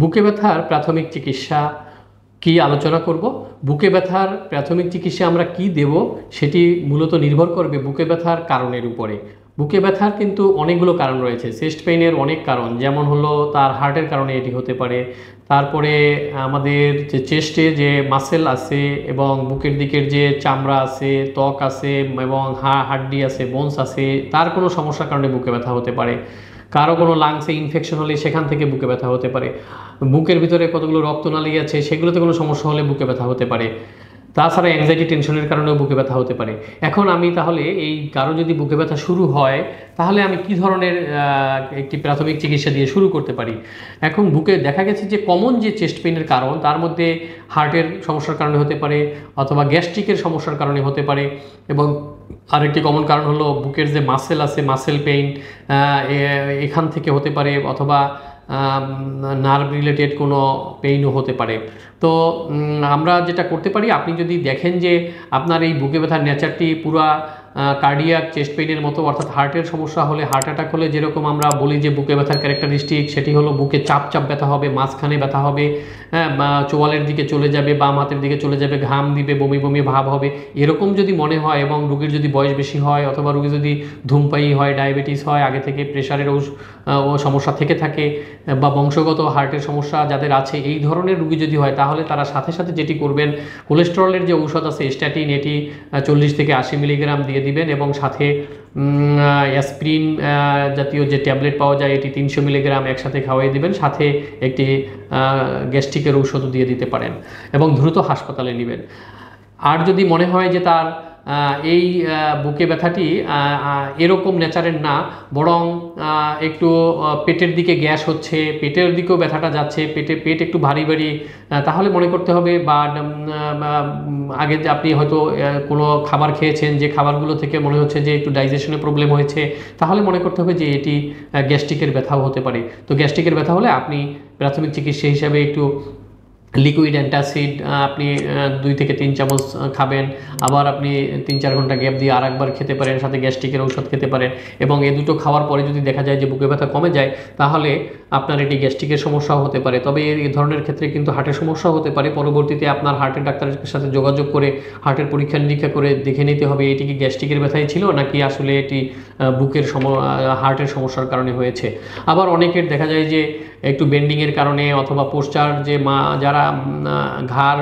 বুকে ব্যথার প্রাথমিক চিকিৎসা কি আলোচনা করব? বুকে ব্যথার প্রাথমিক চিকিৎসা আমরা কি দেব সেটি মূলত নির্ভর করবে বুকে ব্যথার কারণের উপরে। বুকে ব্যথার কিন্তু অনেকগুলো কারণ রয়েছে, চেস্ট পেইনের অনেক কারণ, যেমন হলো তার হার্টের কারণে এটি হতে পারে, তারপরে আমাদের যে চেস্টে যে মাসেল আছে এবং বুকের দিকের যে চামড়া আছে, ত্বক আছে এবং হা, হাড্ডি আছে, বোনস আছে, তার কোনো সমস্যার কারণে বুকে ব্যথা হতে পারে। কারও কোনো লাংসে ইনফেকশন হলে সেখান থেকে বুকে ব্যথা হতে পারে। বুকের ভিতরে কতগুলো রক্তনালী আছে সেগুলোতে কোনো সমস্যা হলে বুকে ব্যথা হতে পারে। তাছাড়া অ্যাংজাইটি টেনশনের কারণেও বুকে ব্যথা হতে পারে। এখন আমি তাহলে এই কারও যদি বুকে ব্যথা শুরু হয়, তাহলে আমি কি ধরনের একটি প্রাথমিক চিকিৎসা দিয়ে শুরু করতে পারি? এখন বুকে দেখা গেছে যে কমন যে চেস্ট পেনের কারণ, তার মধ্যে হার্টের সমস্যার কারণে হতে পারে, অথবা গ্যাস্ট্রিকের সমস্যার কারণে হতে পারে, এবং আরেকটি কমন কারণ হলো বুকের যে মাসেল আছে মাসেল পেইন এখান থেকে হতে পারে অথবা নার্ভ রিলেটেড কোনো পেইনও হতে পারে। তো আমরা যেটা করতে পারি, আপনি যদি দেখেন যে আপনার এই বুকে ব্যথার নেচারটি পুরা কার্ডিয়াক চেস্ট পেইনের মতো, অর্থাৎ হার্টের সমস্যা হলে হার্ট অ্যাটাক হলে যেরকম আমরা বলি যে বুকে ব্যথার ক্যারেক্টারিস্টিক সেটি হলো বুকে চাপ চাপ ব্যথা হবে, মাঝখানে ব্যথা হবে হ্যাঁ চোয়ালের দিকে চলে যাবে বাম হাতের দিকে চলে যাবে, ঘাম দিবে, বমি বমি ভাব হবে, এরকম যদি মনে হয় এবং রুগীর যদি বয়স বেশি হয় অথবা রুগী যদি ধূমপায়ী হয় ডায়াবেটিস হয়, আগে থেকে প্রেশারের সমস্যা থেকে থাকে, বা বংশগত হার্টের সমস্যা যাদের আছে, এই ধরনের রুগী যদি হয়, তাহলে তারা সাথে সাথে যেটি করবেন কোলেস্টেরলের যে ঔষধ আছে স্ট্যাটিন এটি চল্লিশ থেকে আশি মিলিগ্রাম দিয়ে দিবেন এবং সাথে অ্যাসপ্রিন জাতীয় যে ট্যাবলেট পাওয়া যায় এটি তিনশো মিলিগ্রাম একসাথে খাওয়াই দিবেন, সাথে একটি গ্যাস্ট্রিকের ঔষধও দিয়ে দিতে পারেন এবং দ্রুত হাসপাতালে নেবেন। আর যদি মনে হয় যে তার এই বুকে ব্যথাটি এরকম নেচারের না, বরং একটু পেটের দিকে গ্যাস হচ্ছে, পেটের দিকেও ব্যথাটা যাচ্ছে, পেটে, পেট একটু ভারী ভারী তাহলে মনে করতে হবে, বা আগে আপনি হয়তো কোনো খাবার খেয়েছেন, যে খাবারগুলো থেকে মনে হচ্ছে যে একটু ডাইজেশনের প্রবলেম হয়েছে, তাহলে মনে করতে হবে যে এটি গ্যাস্ট্রিকের ব্যথাও হতে পারে। তো গ্যাস্ট্রিকের ব্যথা হলে আপনি প্রাথমিক চিকিৎসা হিসাবে একটু লিকুইড অ্যান্টাসিড আপনি দুই থেকে তিন চামচ খাবেন। আবার আপনি তিন চার ঘণ্টা গ্যাপ দিয়ে আরেকবার খেতে পারেন, সাথে গ্যাস্ট্রিকের ঔষধ খেতে পারেন। এবং এ দুটো খাওয়ার পরে যদি দেখা যায় যে বুকে ব্যথা কমে যায়, তাহলে আপনার এটি গ্যাস্ট্রিকের সমস্যাও হতে পারে। তবে এই ধরনের ক্ষেত্রে কিন্তু হার্টের সমস্যাও হতে পারে। পরবর্তীতে আপনার হার্টের ডাক্তারের সাথে যোগাযোগ করে, হার্টের পরীক্ষা নিরীক্ষা করে দেখে নিতে হবে, এটি কি গ্যাস্ট্রিকের ব্যথাই ছিল নাকি আসলে এটি বুকের সম হার্টের সমস্যার কারণে হয়েছে। আবার অনেকের দেখা যায় যে একটু বেন্ডিংয়ের কারণে অথবা পোস্টার যে মা, যারা ঘাড়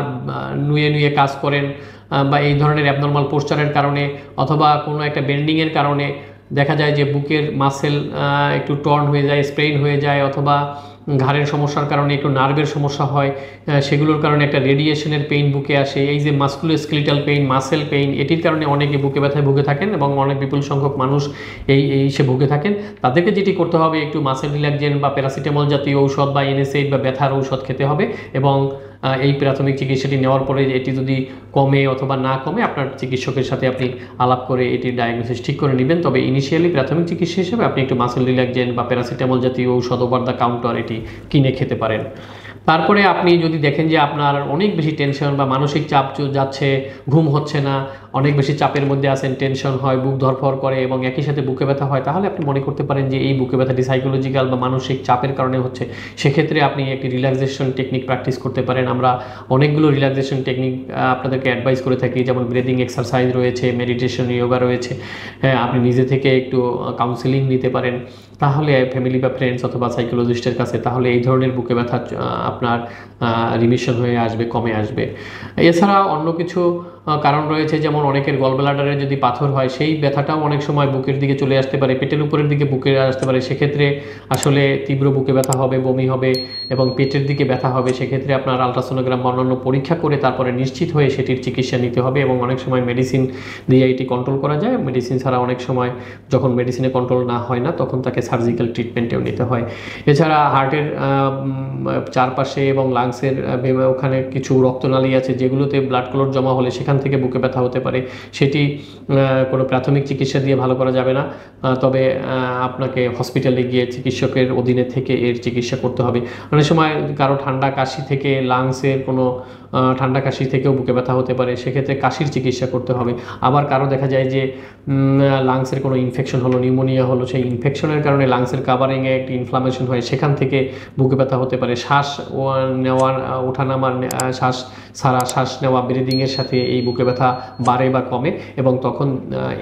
নুয়ে নুয়ে কাজ করেন বা এই ধরনের অ্যাবনর্মাল পোস্টারের কারণে অথবা কোনো একটা বেন্ডিংয়ের কারণে দেখা যায় যে বুকের মাসেল একটু টর্ন হয়ে যায় স্প্রেইন হয়ে যায় অথবা ঘাড়ের সমস্যার কারণে, একটু নার্ভের সমস্যা হয় সেগুলোর কারণে একটা রেডিয়েশনের পেইন বুকে আসে। এই যে মাস্কুলো স্কেলিটাল পেইন, মাসেল পেইন, এটির কারণে অনেকে বুকে ব্যথায় ভুগে থাকেন এবং অনেক বিপুল সংখ্যক মানুষ এই এই সে ভুগে থাকেন। তাদেরকে যেটি করতে হবে, একটু মাসেল রিল্যাকজেন বা প্যারাসিটামল জাতীয় ঔষধ বা এনএসএইড বা ব্যথার ঔষধ খেতে হবে এবং এই প্রাথমিক চিকিৎসাটি নেওয়ার পরে এটি যদি কমে অথবা না কমে, আপনার চিকিৎসকের সাথে আপনি আলাপ করে এটি ডায়াগনোসিস ঠিক করে নেবেন। তবে ইনিশিয়ালি প্রাথমিক চিকিৎসা হিসেবে আপনি একটু মাসেল রিল্যাক্সেন বা প্যারাসিটামল জাতীয় ঔষধ ওভার দ্য কাউন্টার এটি কিনে খেতে পারেন। তারপরে আপনি যদি দেখেন যে আপনার অনেক বেশি টেনশন বা মানসিক চাপ যাচ্ছে, ঘুম হচ্ছে না, অনেক বেশি চাপের মধ্যে আছেন টেনশন হয়, বুক ধরফর করে এবং একই সাথে বুকে ব্যথা হয়, তাহলে আপনি মনে করতে পারেন যে এই বুকে ব্যথাটি সাইকোলজিক্যাল বা মানসিক চাপের কারণে হচ্ছে। সেক্ষেত্রে আপনি একটি রিল্যাক্সেশন টেকনিক প্র্যাকটিস করতে পারেন। আমরা অনেকগুলো রিল্যাক্সেশন টেকনিক আপনাদেরকে অ্যাডভাইস করে থাকি, যেমন ব্রেদিং এক্সারসাইজ রয়েছে মেডিটেশন ইয়োগা রয়েছে। হ্যাঁ আপনি নিজে থেকে একটু কাউন্সেলিং নিতে পারেন। তাহলে ফ্যামিলি বা ফ্রেন্ডস অথবা সাইকোলজিস্টের কাছে তাহলে এই ধরনের বুকে ব্যথা আপনার রিমিশন হয়ে আসবে কমে আসবে। এছাড়া অন্য কিছু কারণ রয়েছে যেমন অনেকের গলব্লাডারে যদি পাথর হয়, সেই ব্যথাটাও অনেক সময় বুকের দিকে চলে আসতে পারে, পেটের উপরের দিকে বুকে আসতে পারে। সেক্ষেত্রে আসলে তীব্র বুকে ব্যথা হবে, বমি হবে এবং পেটের দিকে ব্যথা হবে। সেক্ষেত্রে আপনার আলট্রাসোনোগ্রাম বা অন্যান্য পরীক্ষা করে তারপরে নিশ্চিত হয়ে সেটির চিকিৎসা নিতে হবে এবং অনেক সময় মেডিসিন দিয়ে এটি কন্ট্রোল করা যায়। মেডিসিন ছাড়া অনেক সময় যখন মেডিসিনে কন্ট্রোল না হয় না, তখন তাকে সার্জিক্যাল ট্রিটমেন্টেও নিতে হয়। এছাড়া হার্টের চারপাশে এবং লাংসের ওখানে কিছু রক্তনালী আছে যেগুলোতে ব্লাড ক্লট জমা হলে সেখান সেখান থেকে বুকে ব্যথা হতে পারে। সেটি কোনো প্রাথমিক চিকিৎসা দিয়ে ভালো করা যাবে না। তবে আপনাকে হসপিটালে গিয়ে চিকিৎসকের অধীনে থেকে এর চিকিৎসা করতে হবে। অনেক সময় কারও ঠান্ডা কাশি থেকে, লাংসের কোনো ঠান্ডা কাশি থেকেও বুকে ব্যথা হতে পারে, সেক্ষেত্রে কাশির চিকিৎসা করতে হবে। আবার কারও দেখা যায় যে লাংসের কোনো ইনফেকশন হলো নিউমোনিয়া হলো, সেই ইনফেকশনের কারণে লাংসের কাভারিংয়ে একটি ইনফ্লামেশন হয়, সেখান থেকে বুকে ব্যথা হতে পারে। শ্বাস নেওয়ার ওঠানামার শ্বাস সারা শ্বাস নেওয়া ব্রিদিংয়ের সাথে এই বুকে ব্যথা বাড়ে বা কমে এবং তখন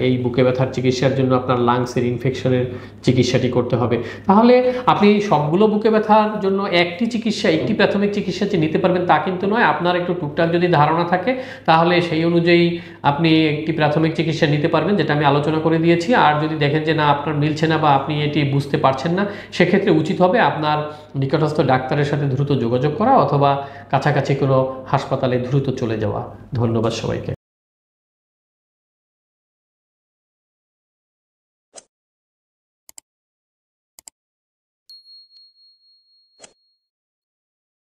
এই বুকে ব্যথার চিকিৎসার জন্য আপনার লাংসের ইনফেকশনের চিকিৎসাটি করতে হবে। তাহলে আপনি সবগুলো বুকে ব্যথার জন্য একটি চিকিৎসা, একটি প্রাথমিক চিকিৎসা যে নিতে পারবেন তা কিন্তু নয়। আপনার একটু টুকটাক যদি ধারণা থাকে, তাহলে সেই অনুযায়ী আপনি একটি প্রাথমিক চিকিৎসা নিতে পারবেন, যেটা আমি আলোচনা করে দিয়েছি। আর যদি দেখেন যে না, আপনার মিলছে না বা আপনি এটি বুঝতে পারছেন না, সেক্ষেত্রে উচিত হবে আপনার নিকটস্থ ডাক্তারের সাথে দ্রুত যোগাযোগ করা অথবা কাছাকাছি কোনো হাসপাতালে দ্রুত চলে যাওয়া। ধন্যবাদ সবাইকে।